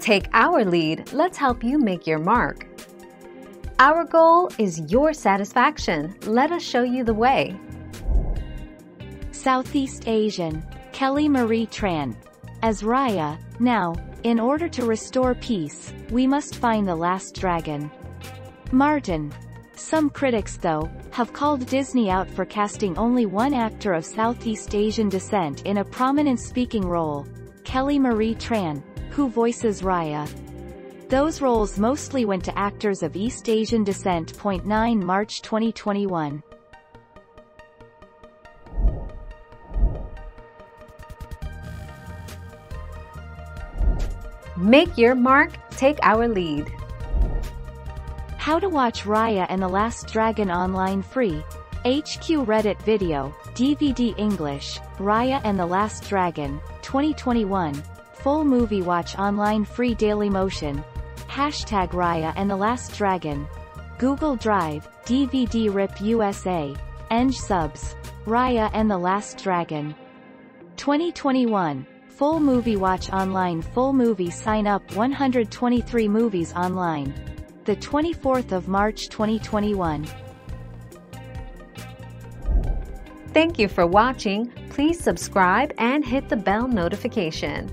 Take our lead, let's help you make your mark. Our goal is your satisfaction. Let us show you the way. Southeast Asian, Kelly Marie Tran. As Raya, now, in order to restore peace, we must find the last dragon. Martin. Some critics though, have called Disney out for casting only one actor of Southeast Asian descent in a prominent speaking role, Kelly Marie Tran, who voices Raya. Those roles mostly went to actors of East Asian descent. 9 March 2021. Make your mark, take our lead. How to watch Raya and the Last Dragon online free. HQ Reddit video, DVD English, Raya and the Last Dragon, 2021. Full movie watch online free Daily Motion. Hashtag Raya and the Last Dragon. Google Drive, DVD RIP USA. Eng subs. Raya and the Last Dragon. 2021. Full movie watch online Full movie sign up 123 movies online. The 24th of March 2021. Thank you for watching. Please subscribe and hit the bell notification.